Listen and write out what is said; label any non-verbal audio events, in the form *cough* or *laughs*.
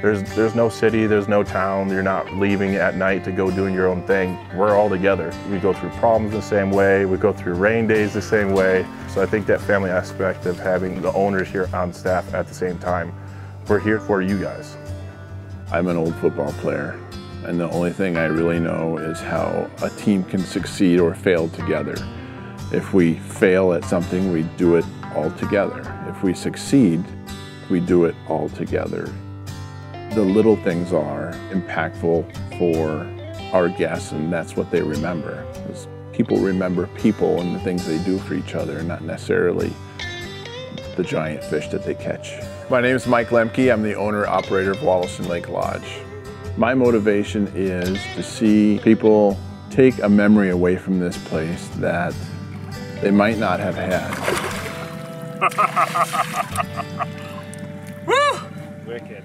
There's, there's no city, there's no town. You're not leaving at night to go doing your own thing. We're all together. We go through problems the same way. We go through rain days the same way. So I think that family aspect of having the owners here on staff at the same time, we're here for you guys. I'm an old football player, and the only thing I really know is how a team can succeed or fail together. If we fail at something, we do it all together. If we succeed, we do it all together. The little things are impactful for our guests, and that's what they remember. Is people remember people and the things they do for each other, not necessarily the giant fish that they catch. My name is Mike Lemke. I'm the owner operator of Wollaston Lake Lodge. My motivation is to see people take a memory away from this place that they might not have had. *laughs* wicked.